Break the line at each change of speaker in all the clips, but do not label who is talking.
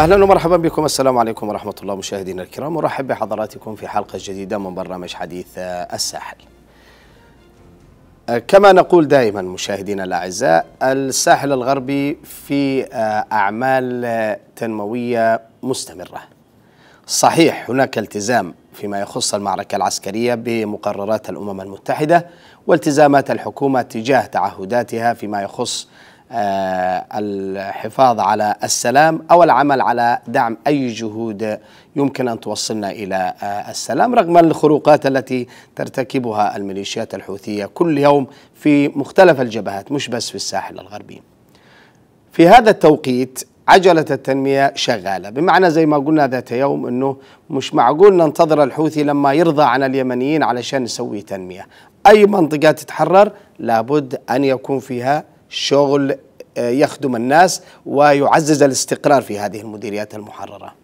أهلا ومرحبا بكم السلام عليكم ورحمة الله مشاهدينا الكرام أرحب بحضراتكم في حلقة جديدة من برنامج حديث الساحل. كما نقول دائما مشاهدينا الأعزاء الساحل الغربي في أعمال تنموية مستمرة. صحيح هناك التزام فيما يخص المعركة العسكرية بمقررات الأمم المتحدة والتزامات الحكومة تجاه تعهداتها فيما يخص الحفاظ على السلام أو العمل على دعم أي جهود يمكن أن توصلنا إلى السلام رغم الخروقات التي ترتكبها الميليشيات الحوثية كل يوم في مختلف الجبهات مش بس في الساحل الغربي. في هذا التوقيت عجلة التنمية شغالة بمعنى زي ما قلنا ذات يوم إنه مش معقول ننتظر الحوثي لما يرضى عن اليمنيين علشان نسوي تنمية. أي منطقة تتحرر لابد أن يكون فيها شغل يخدم الناس ويعزز الاستقرار في هذه المديريات المحررة.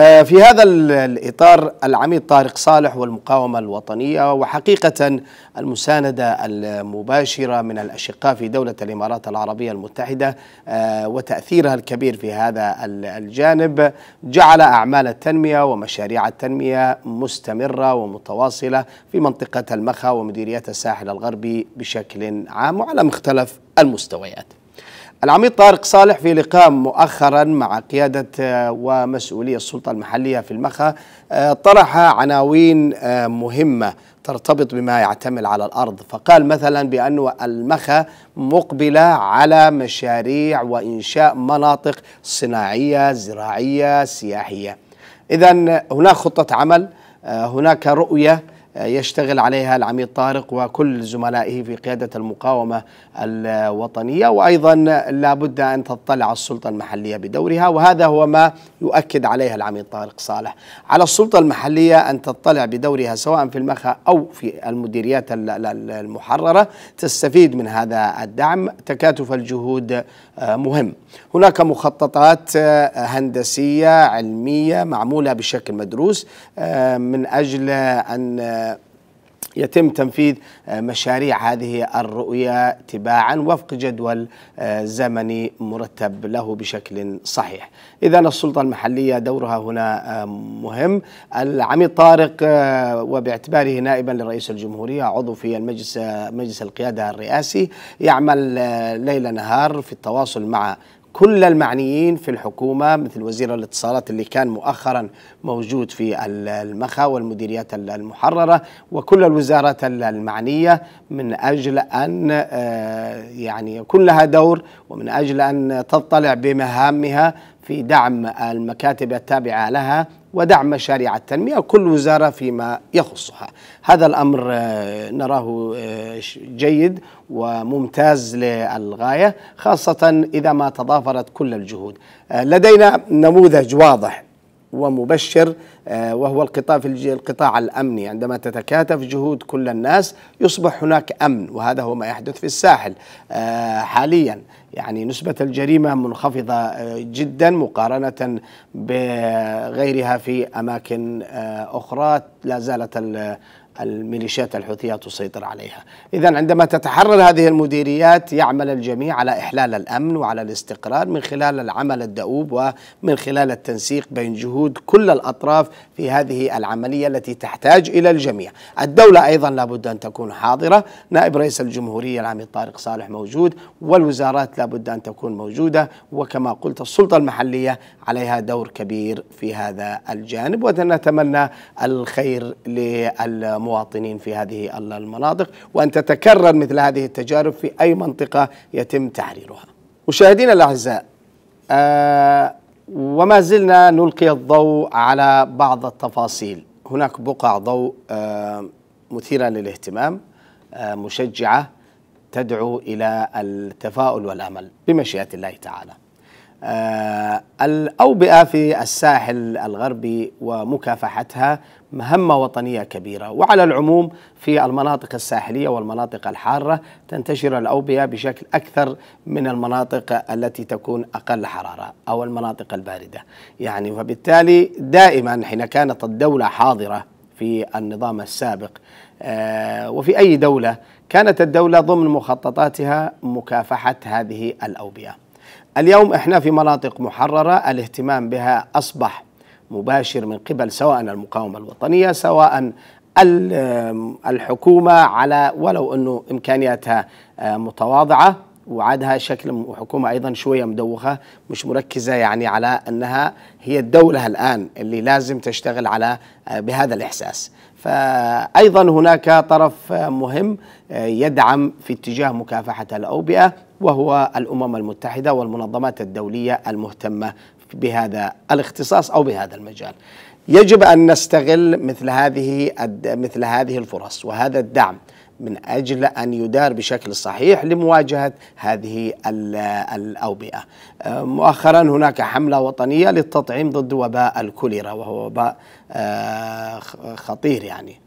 في هذا الإطار العميد طارق صالح والمقاومة الوطنية وحقيقة المساندة المباشرة من الأشقاء في دولة الإمارات العربية المتحدة وتأثيرها الكبير في هذا الجانب جعل أعمال التنمية ومشاريع التنمية مستمرة ومتواصلة في منطقة المخا ومديريات الساحل الغربي بشكل عام وعلى مختلف المستويات. العميد طارق صالح في لقاء مؤخرا مع قيادة ومسؤولية السلطة المحلية في المخا طرح عناوين مهمة ترتبط بما يعتمل على الأرض. فقال مثلا بأن المخا مقبلة على مشاريع وإنشاء مناطق صناعية زراعية سياحية. إذا هناك خطة عمل هناك رؤية يشتغل عليها العميد طارق وكل زملائه في قيادة المقاومة الوطنية. وأيضا لابد أن تطلع السلطة المحلية بدورها وهذا هو ما يؤكد عليها العميد طارق صالح. على السلطة المحلية أن تطلع بدورها سواء في المخا أو في المديريات المحررة تستفيد من هذا الدعم. تكاتف الجهود مهم. هناك مخططات هندسية علمية معمولة بشكل مدروس من أجل أن يتم تنفيذ مشاريع هذه الرؤية تباعا وفق جدول زمني مرتب له بشكل صحيح. إذا السلطة المحلية دورها هنا مهم. العميد طارق وباعتباره نائبا لرئيس الجمهورية عضو في المجلس مجلس القيادة الرئاسي يعمل ليل نهار في التواصل مع كل المعنيين في الحكومة مثل وزير الاتصالات اللي كان مؤخرا موجود في المخا والمديريات المحررة وكل الوزارات المعنية من أجل أن يعني يكون لها دور ومن أجل أن تطلع بمهامها في دعم المكاتب التابعة لها. ودعم مشاريع التنمية كل وزارة فيما يخصها. هذا الأمر نراه جيد وممتاز للغاية خاصة إذا ما تضافرت كل الجهود. لدينا نموذج واضح ومبشر وهو القطاع في القطاع الأمني. عندما تتكاتف جهود كل الناس يصبح هناك أمن وهذا هو ما يحدث في الساحل. حاليا يعني نسبة الجريمة منخفضة جدا مقارنة بغيرها في أماكن أخرى. لا زالت الميليشيات الحوثية تسيطر عليها. إذا عندما تتحرر هذه المديريات يعمل الجميع على إحلال الأمن وعلى الاستقرار من خلال العمل الدؤوب ومن خلال التنسيق بين جهود كل الأطراف في هذه العملية التي تحتاج إلى الجميع. الدولة أيضا لابد أن تكون حاضرة. نائب رئيس الجمهورية العميد طارق صالح موجود. والوزارات لابد أن تكون موجودة. وكما قلت السلطة المحلية عليها دور كبير في هذا الجانب. ونتمنى الخير للمواطنين في هذه المناطق وأن تتكرر مثل هذه التجارب في أي منطقة يتم تحريرها مشاهدينا الأعزاء آه وما زلنا نلقي الضوء على بعض التفاصيل هناك بقع ضوء آه مثيرة للاهتمام آه مشجعة تدعو إلى التفاؤل والأمل بمشيئة الله تعالى. آه، الأوبئة في الساحل الغربي ومكافحتها مهمة وطنية كبيرة. وعلى العموم في المناطق الساحلية والمناطق الحارة تنتشر الأوبئة بشكل أكثر من المناطق التي تكون أقل حرارة أو المناطق الباردة. يعني وبالتالي دائما حين كانت الدولة حاضرة في النظام السابق آه، وفي أي دولة كانت الدولة ضمن مخططاتها مكافحة هذه الأوبئة. اليوم إحنا في مناطق محررة الاهتمام بها أصبح مباشر من قبل سواء المقاومة الوطنية سواء الحكومة على ولو أنه إمكانياتها آه، متواضعة. وعادها شكل حكومة أيضا شوية مدوخة مش مركزة يعني على أنها هي الدولة الآن اللي لازم تشتغل على آه، بهذا الإحساس. فأيضا هناك طرف مهم آه، يدعم في اتجاه مكافحة الأوبئة وهو الأمم المتحدة والمنظمات الدولية المهتمة بهذا الاختصاص أو بهذا المجال. يجب أن نستغل مثل هذه مثل هذه الفرص وهذا الدعم من أجل أن يدار بشكل صحيح لمواجهة هذه الأوبئة. مؤخرا هناك حملة وطنية للتطعيم ضد وباء الكوليرا وهو وباء آه، خطير يعني.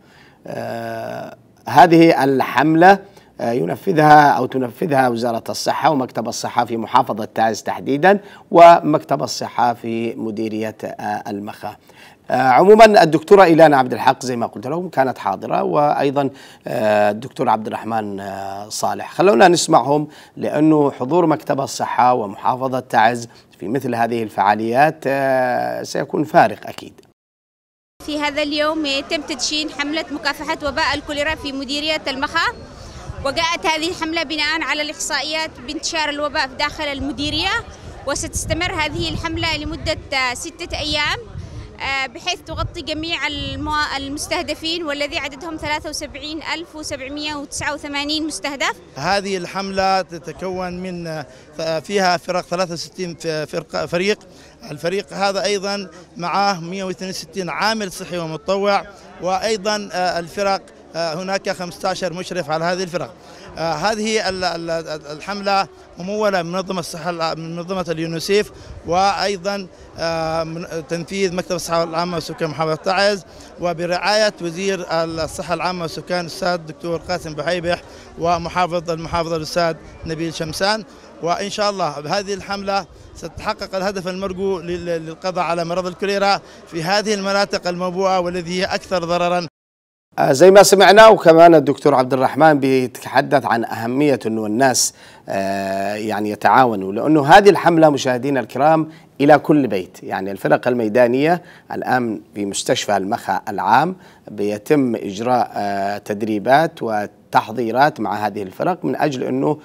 آه، هذه الحملة ينفذها أو تنفذها وزارة الصحة ومكتب الصحة في محافظة تعز تحديدا ومكتب الصحة في مديرية المخا. آه، عموما الدكتورة إيلانا عبد الحق زي ما قلت لكم كانت حاضرة وأيضا آه، الدكتور عبد الرحمن آه، صالح. خلونا نسمعهم لأنه حضور مكتب الصحة ومحافظة تعز في مثل هذه الفعاليات سيكون فارق أكيد.
في هذا اليوم يتم تدشين حملة مكافحة وباء الكوليرا في مديرية المخا. وجاءت هذه الحملة بناء على الإحصائيات بانتشار الوباء داخل المديرية وستستمر هذه الحملة لمدة ستة أيام. بحيث تغطي جميع المستهدفين والذي عددهم 73789 مستهدف.
هذه الحملة تتكون من آه، فيها فرق 63 فرق فريق. الفريق هذا أيضا معه 162 عامل صحي ومتطوع وأيضا آه، الفرق هناك 15 مشرف على هذه الفرق. هذه الحملة ممولة من منظمة الصحة من منظمة اليونيسيف وأيضا آه، تنفيذ مكتب الصحة العامة والسكان محافظة تعز وبرعاية وزير الصحة العامة والسكان الأستاذ الدكتور قاسم بحيبح ومحافظ المحافظة الأستاذ نبيل شمسان. وإن شاء الله بهذه الحملة ستتحقق الهدف المرجو للقضاء على مرض الكوليرا في هذه المناطق الموبوءة والذي هي أكثر ضررا
آه، زي ما سمعنا وكمان الدكتور عبد الرحمن بيتحدث عن أهمية أنه الناس آه، يعني يتعاونوا لأنه هذه الحملة مشاهدينا الكرام إلى كل بيت. يعني الفرق الميدانية الآن في مستشفى المخا العام بيتم إجراء آه، تدريبات وتحضيرات مع هذه الفرق من أجل أنه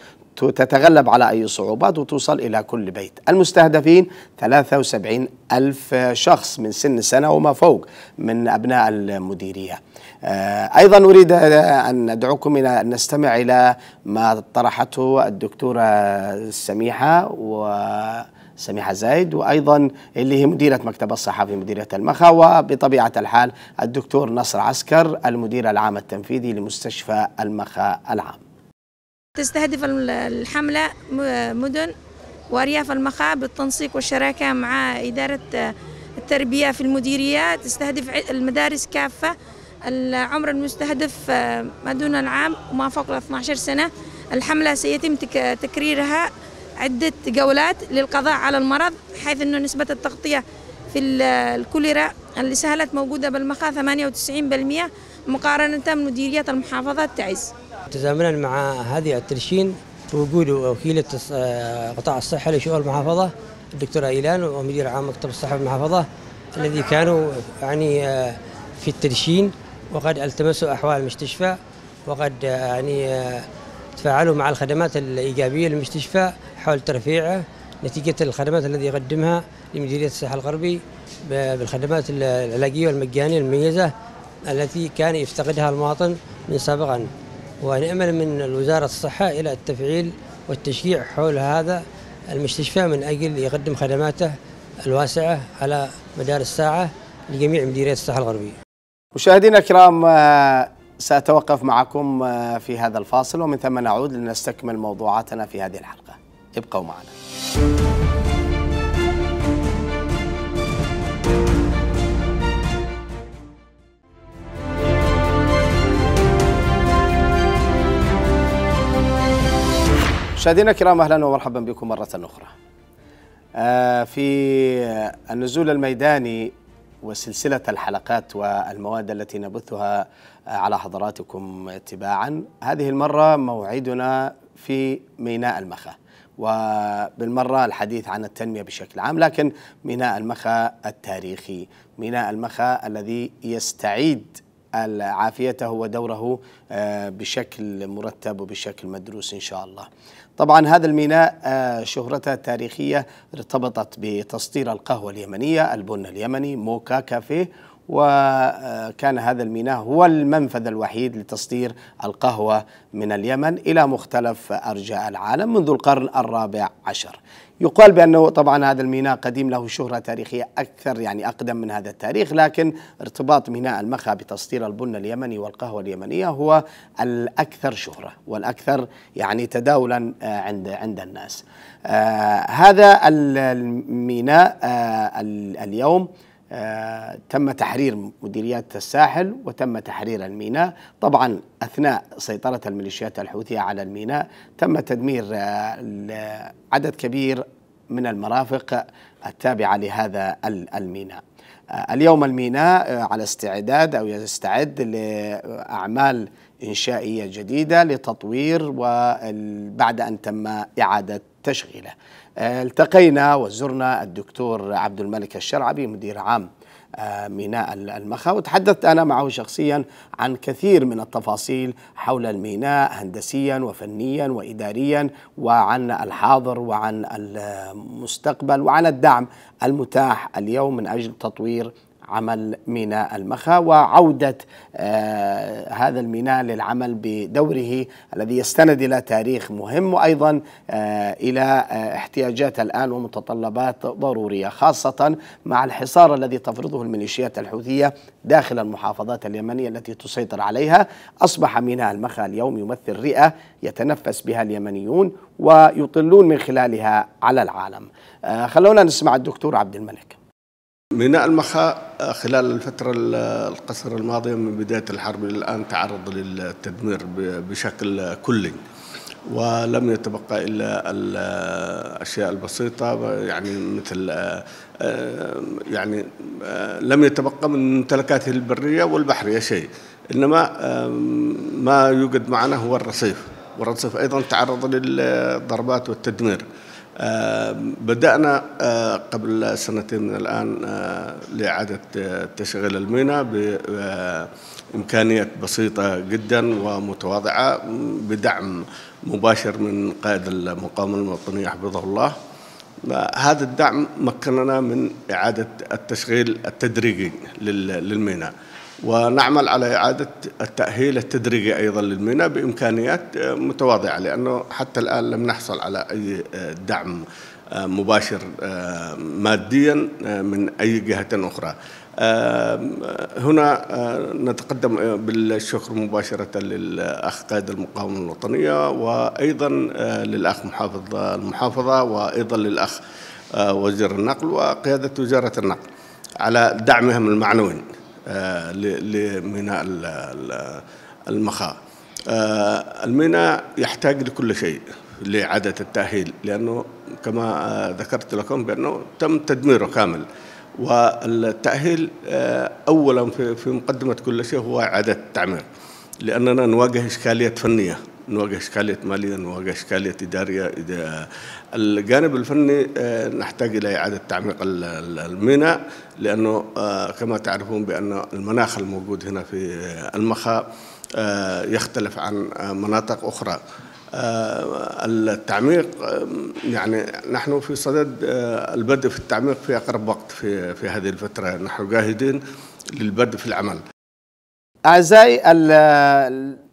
تتغلب على أي صعوبات وتوصل إلى كل بيت. المستهدفين 73 ألف شخص من سن سنة وما فوق من أبناء المديرية. آه، أيضا أريد أن ندعوكم إلى أن نستمع إلى ما طرحته الدكتورة سميحة و سميحة زايد وأيضا اللي هي مديرة مكتب الصحة في مديرية المخا وبطبيعة الحال الدكتور نصر عسكر المدير العام التنفيذي لمستشفى المخا العام.
تستهدف الحملة مدن وأرياف المخا بالتنسيق والشراكة مع إدارة التربية في المديرية. تستهدف المدارس كافة. العمر المستهدف ما دون العام وما فوق ال 12 سنة. الحملة سيتم تكريرها عدة جولات للقضاء على المرض حيث أنه نسبة التغطية في الكوليرا اللي سهلت موجودة بالمخا 98% مقارنة بمديرية المحافظات تعز.
تزامنا مع هذه الترشين وجود وكيلة قطاع الصحة لشؤون المحافظة الدكتورة إيلان ومدير عام مكتب الصحة في المحافظة الذي كانوا يعني آه، في الترشين وقد التمسوا أحوال المستشفى وقد آه، يعني آه، تفاعلوا مع الخدمات الإيجابية للمستشفى حول ترفيعه نتيجة الخدمات التي يقدمها لمديرية الصحة الغربي بالخدمات العلاجية والمجانية المميزة التي كان يفتقدها المواطن من سابقا. ونأمل من وزارة الصحة إلى التفعيل والتشجيع حول هذا المستشفى من أجل يقدم خدماته الواسعة على مدار الساعة لجميع مديريات الصحة الغربية.
مشاهدينا الكرام آه، سأتوقف معكم آه، في هذا الفاصل ومن ثم نعود لنستكمل موضوعاتنا في هذه الحلقة. ابقوا معنا. مشاهدينا الكرام أهلا ومرحبا بكم مرة أخرى. آه، في النزول الميداني وسلسلة الحلقات والمواد التي نبثها على حضراتكم تباعا، هذه المرة موعدنا في ميناء المخا. وبالمرة الحديث عن التنمية بشكل عام لكن ميناء المخا التاريخي ميناء المخا الذي يستعيد عافيته ودوره آه، بشكل مرتب وبشكل مدروس إن شاء الله. طبعا هذا الميناء آه، شهرته التاريخية ارتبطت بتصدير القهوة اليمنية البن اليمني موكا كافيه وكان هذا الميناء هو المنفذ الوحيد لتصدير القهوة من اليمن إلى مختلف أرجاء العالم منذ القرن الرابع عشر. يقال بأنه طبعا هذا الميناء قديم له شهرة تاريخية أكثر يعني أقدم من هذا التاريخ لكن ارتباط ميناء المخا بتصدير البن اليمني والقهوة اليمنية هو الأكثر شهرة والأكثر يعني تداولا آه، عند عند الناس. آه هذا الميناء آه اليوم تم تحرير مديريات الساحل وتم تحرير الميناء. طبعا أثناء سيطرة الميليشيات الحوثية على الميناء تم تدمير آه عدد كبير من المرافق التابعة لهذا الميناء. آه اليوم الميناء آه، على استعداد أو يستعد لأعمال إنشائية جديدة لتطوير وبعد أن تم إعادة تشغيله. آه، التقينا وزرنا الدكتور عبد الملك الشرعبي مدير عام آه، ميناء المخا. وتحدثت أنا معه شخصيا عن كثير من التفاصيل حول الميناء هندسيا وفنيا وإداريا وعن الحاضر وعن المستقبل وعن الدعم المتاح اليوم من أجل تطوير عمل ميناء المخا وعودة آه هذا الميناء للعمل بدوره الذي يستند إلى تاريخ مهم وأيضا آه إلى آه احتياجات الآن ومتطلبات ضرورية خاصة مع الحصار الذي تفرضه الميليشيات الحوثية داخل المحافظات اليمنية التي تسيطر عليها. أصبح ميناء المخا اليوم يمثل رئة يتنفس بها اليمنيون ويطلون من خلالها على العالم. آه، خلونا نسمع الدكتور عبد الملك.
ميناء المخا خلال الفترة القصيرة الماضية من بداية الحرب إلى الآن تعرض للتدمير بشكل كلي ولم يتبقى إلا الأشياء البسيطة يعني مثل يعني لم يتبقى من ممتلكاته البرية والبحرية شيء إنما ما يوجد معنا هو الرصيف والرصيف أيضا تعرض للضربات والتدمير. بدأنا آه، قبل سنتين من الآن آه، لإعادة تشغيل الميناء بإمكانيات بسيطة جدا ومتواضعة بدعم مباشر من قائد المقاومة الوطنية حفظه الله. هذا الدعم مكننا من إعادة التشغيل التدريجي للميناء. ونعمل على إعادة التأهيل التدريجي أيضا للميناء بإمكانيات متواضعة لأنه حتى الآن لم نحصل على أي دعم مباشر ماديا من أي جهة أخرى. هنا نتقدم بالشكر مباشرة للأخ قائد المقاومة الوطنية وأيضا للأخ محافظ المحافظة وأيضا للأخ وزير النقل وقيادة وزارة النقل على دعمهم المعنوي. آه، لميناء المخا آه، الميناء يحتاج لكل شيء لإعادة التأهيل لأنه كما آه، ذكرت لكم بأنه تم تدميره كامل. والتأهيل أولا في مقدمة كل شيء هو إعادة التعمير لأننا نواجه إشكالية فنية. نواجه إشكالية مالية نواجه إشكالية إدارية الجانب الفني آه، نحتاج إلى إعادة تعميق الميناء لأنه آه، كما تعرفون بأن المناخ الموجود هنا في المخا آه، يختلف عن مناطق أخرى. التعميق يعني نحن في صدد البدء في التعميق في أقرب وقت في في هذه الفترة. نحن جاهدين للبدء في العمل.
أعزائي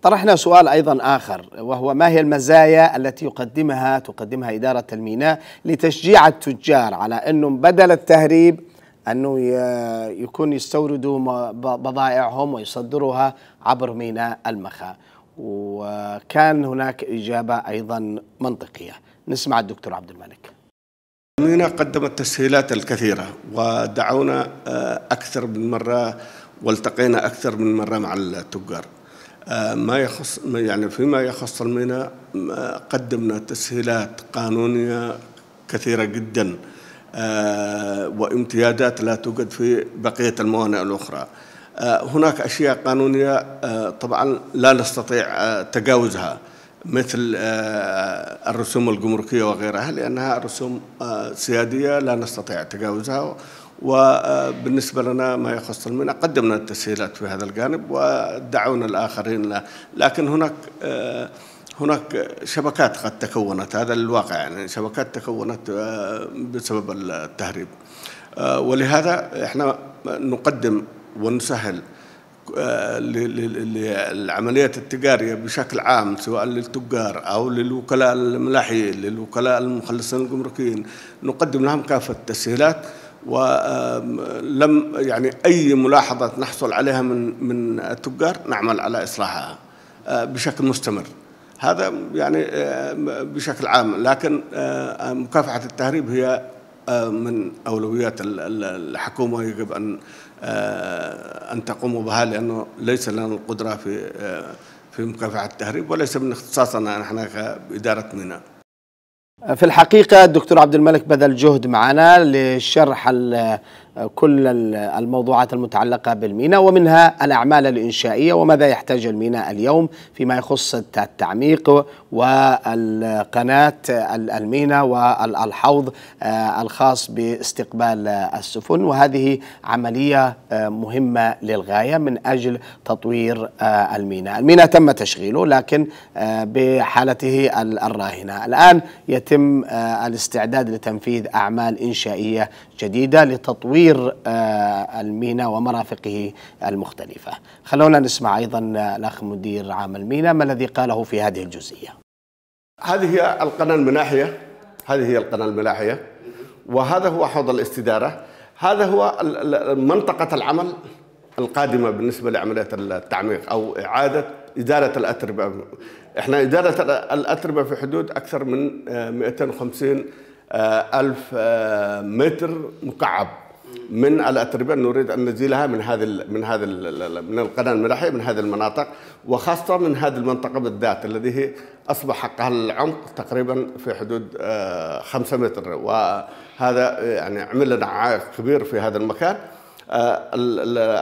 طرحنا سؤال أيضا آخر وهو ما هي المزايا التي يقدمها تقدمها إدارة الميناء لتشجيع التجار على أنهم بدل التهريب أنه يكون يستوردوا بضائعهم ويصدروها عبر ميناء المخا. وكان هناك إجابة أيضا منطقية. نسمع الدكتور عبد الملك.
الميناء قدمت تسهيلات الكثيرة ودعونا آه، أكثر من مرة والتقينا أكثر من مرة مع التجار. آه، ما يخص يعني فيما يخص الميناء قدمنا تسهيلات قانونية كثيرة جدا آه، وامتيازات لا توجد في بقية الموانئ الأخرى. آه، هناك أشياء قانونية طبعا لا نستطيع تجاوزها مثل الرسوم الجمركية وغيرها لأنها رسوم سيادية لا نستطيع تجاوزها وبالنسبة لنا ما يخص الميناء قدمنا التسهيلات في هذا الجانب ودعونا الآخرين لا لكن هناك آه، هناك شبكات قد تكونت هذا الواقع يعني شبكات تكونت آه، بسبب التهريب. آه، ولهذا إحنا نقدم ونسهل للعمليات التجارية بشكل عام سواء للتجار أو للوكلاء الملاحيين للوكلاء المخلصين الجمركيين نقدم لهم كافة التسهيلات ولم يعني أي ملاحظة نحصل عليها من من التجار نعمل على إصلاحها آه، بشكل مستمر. هذا يعني آه، بشكل عام. لكن آه، مكافحة التهريب هي من أولويات ال- ال- الحكومة. يجب أن أن تقوم بها لأنه ليس لنا القدرة في في مكافحة التهريب وليس من اختصاصنا نحن كإدارة ميناء.
في الحقيقة الدكتور عبد الملك بذل جهد معنا لشرح كل ال- الموضوعات المتعلقة بالميناء ومنها الأعمال الإنشائية وماذا يحتاج الميناء اليوم فيما يخص التعميق والقناة ال- الميناء والحوض آه، الخاص باستقبال السفن. وهذه عملية آه، مهمة للغاية من أجل تطوير آه، الميناء. الميناء تم تشغيله لكن بحالته ال- الراهنة. الآن يتم الاستعداد لتنفيذ أعمال إنشائية جديدة لتطوير آه، الميناء ومرافقه المختلفة. خلونا نسمع أيضا آه، الأخ مدير عام الميناء ما الذي قاله في هذه الجزئية.
هذه هي القناة الملاحية هذه هي القناة الملاحية وهذا هو حوض الاستدارة. هذا هو منطقة العمل القادمة بالنسبة لعملية التعميق أو إعادة إدارة الأتربة. إحنا إدارة ال- الأتربة في حدود أكثر من آه، 250 آه، ألف متر مكعب. من الاتربه نريد أن نزيلها من هذه من ال- من القناة الملاحية من هذه المناطق وخاصة من هذه المنطقة بالذات الذي هي أصبح حقها العمق تقريبا في حدود آه، خمسة متر. وهذا يعني عمل لنا عائق كبير في هذا المكان. آه،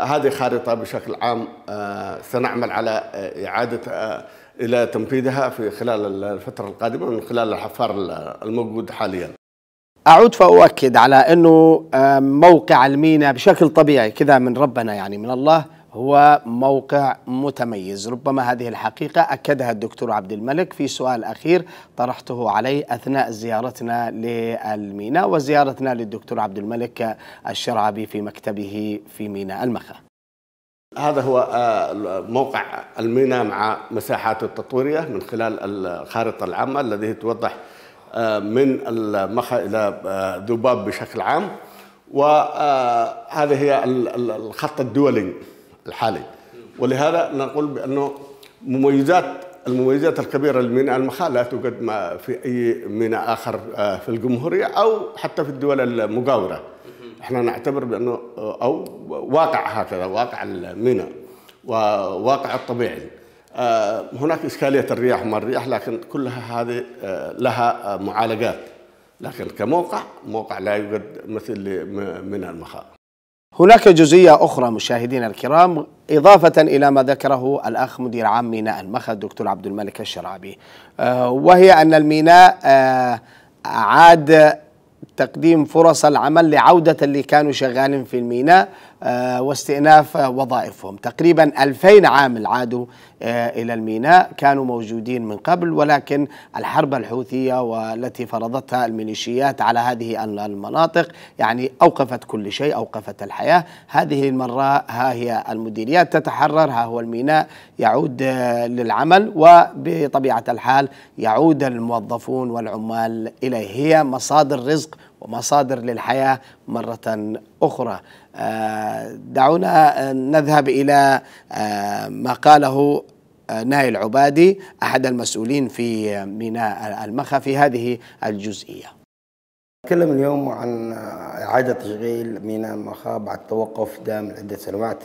هذه خارطة بشكل عام آه، سنعمل على آه، إعادة آه، إلى تنفيذها في خلال الفترة القادمة من خلال الحفار الموجود حاليا.
أعود فأؤكد على أنه موقع الميناء بشكل طبيعي كذا من ربنا يعني من الله هو موقع متميز. ربما هذه الحقيقة أكدها الدكتور عبد الملك في سؤال أخير طرحته عليه أثناء زيارتنا للميناء وزيارتنا للدكتور عبد الملك الشرعبي في مكتبه في ميناء المخا.
هذا هو آه، موقع الميناء مع مساحاته التطويرية من خلال الخارطة العامة الذي توضح من المخا إلى آه، ذباب بشكل عام. وهذه هي ال- ال- الخط الدولي الحالي. ولهذا نقول بأنه مميزات المميزات الكبيرة لميناء المخا لا توجد في أي ميناء آخر آه، في الجمهورية أو حتى في الدول المجاورة. إحنا نعتبر بأنه أو واقع هكذا واقع الميناء وواقع الطبيعي. آه، هناك إشكالية الرياح وما الرياح لكن كلها هذه آه، لها آه، معالجات. لكن كموقع موقع لا يوجد مثل لميناء المخاء
هناك جزئية أخرى مشاهدينا الكرام إضافة إلى ما ذكره الأخ مدير عام ميناء المخا الدكتور عبد الملك الشرعبي آه، وهي أن الميناء آه، عاد تقديم فرص العمل لعودة اللي كانوا شغالين في الميناء آه، واستئناف آه، وظائفهم. تقريبا 2000 عامل عادوا آه، إلى الميناء. كانوا موجودين من قبل ولكن الحرب الحوثية والتي فرضتها الميليشيات على هذه المناطق يعني أوقفت كل شيء أوقفت الحياة. هذه المرة ها هي المديريات تتحرر ها هو الميناء يعود آه، للعمل وبطبيعة الحال يعود الموظفون والعمال إليه. هي مصادر رزق ومصادر للحياة مرة أخرى. دعونا نذهب إلى آه، ما قاله آه، نايل عبادي أحد المسؤولين في ميناء المخا في هذه الجزئية.
نتكلم اليوم عن إعادة تشغيل ميناء المخا بعد توقف دام لعدة سنوات.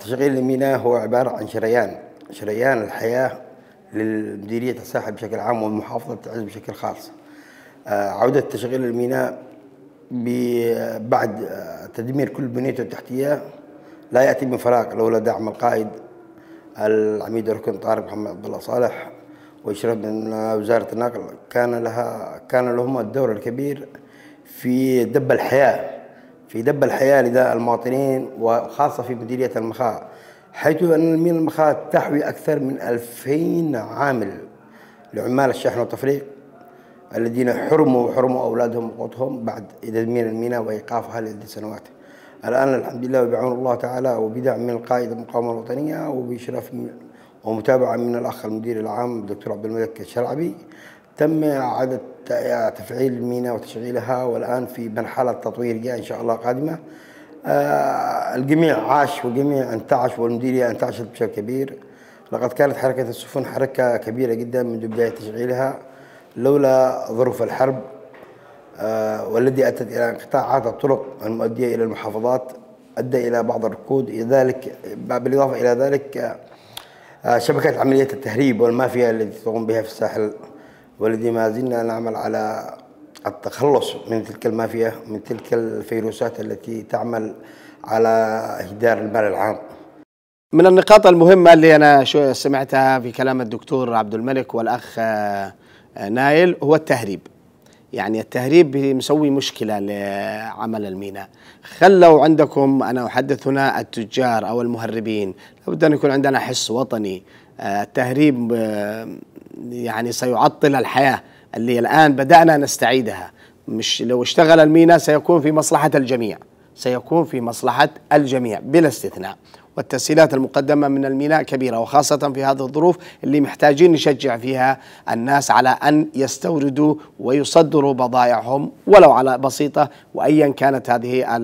تشغيل الميناء هو عبارة عن شريان شريان الحياة للمديرية الساحل بشكل عام والمحافظة بشكل خاص. عودة تشغيل الميناء بعد تدمير كل بنيته التحتية لا يأتي من فراغ لولا دعم القائد العميد الركن طارق محمد عبد الله صالح وإشراف من وزارة النقل. كان لها كان لهم الدور الكبير في دب الحياة في دب الحياة لدى المواطنين وخاصة في مديرية المخاء حيث أن المينا المخاء تحوي أكثر من 2000 عامل لعمال الشحن والتفريق. الذين حرموا حرموا أولادهم وقوتهم بعد تدمير الميناء وإيقافها لعدة سنوات. الآن الحمد لله وبعون الله تعالى وبدعم من القائد المقاومة الوطنية وبإشراف ومتابعة من الأخ المدير العام الدكتور عبد الملك الشرعبي. تم إعادة تفعيل الميناء وتشغيلها والآن في مرحلة تطوير جاء إن شاء الله قادمة. آه الجميع عاش والجميع انتعش والمديرية انتعشت بشكل كبير. لقد كانت حركة السفن حركة كبيرة جدا منذ بداية تشغيلها. لولا ظروف الحرب آه، والذي أتت إلى انقطاعات الطرق المؤدية إلى المحافظات أدى إلى بعض الركود ذلك بالإضافة إلى ذلك آه، شبكة عملية التهريب والمافيا التي تقوم بها في الساحل والذي ما زلنا نعمل على التخلص من تلك المافيا من تلك الفيروسات التي تعمل على إهدار المال العام.
من النقاط المهمة اللي أنا سمعتها في كلام الدكتور عبد الملك والأخ آه، نايل هو التهريب. يعني التهريب مسوي مشكلة لعمل الميناء. خلوا عندكم أنا أحدث هنا التجار أو المهربين. لابد أن يكون عندنا حس وطني. آه، التهريب آه، يعني سيعطل الحياة اللي الآن بدأنا نستعيدها. مش لو اشتغل الميناء سيكون في مصلحة الجميع. سيكون في مصلحة الجميع بلا استثناء. والتسهيلات المقدمة من الميناء كبيرة وخاصة في هذه الظروف اللي محتاجين نشجع فيها الناس على أن يستوردوا ويصدروا بضائعهم ولو على بسيطة وأيا كانت هذه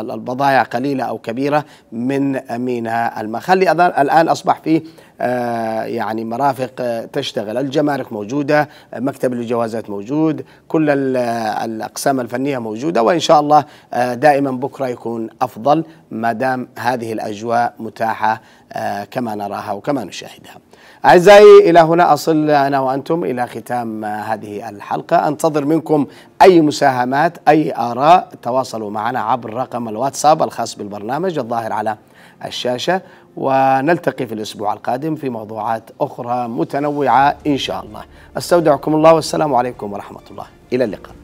البضائع قليلة أو كبيرة من ميناء المخلي الآن أصبح فيه يعني مرافق آه، تشتغل. الجمارك موجودة مكتب الجوازات موجود كل الأقسام الفنية موجودة وإن شاء الله آه، دائما بكرة يكون أفضل ما دام هذه الأجواء متاحة كما نراها وكما نشاهدها. أعزائي إلى هنا أصل أنا وأنتم إلى ختام هذه الحلقة. أنتظر منكم أي مساهمات أي آراء تواصلوا معنا عبر رقم الواتساب الخاص بالبرنامج الظاهر على الشاشة. ونلتقي في الأسبوع القادم في موضوعات أخرى متنوعة إن شاء الله. أستودعكم الله والسلام عليكم ورحمة الله. إلى اللقاء.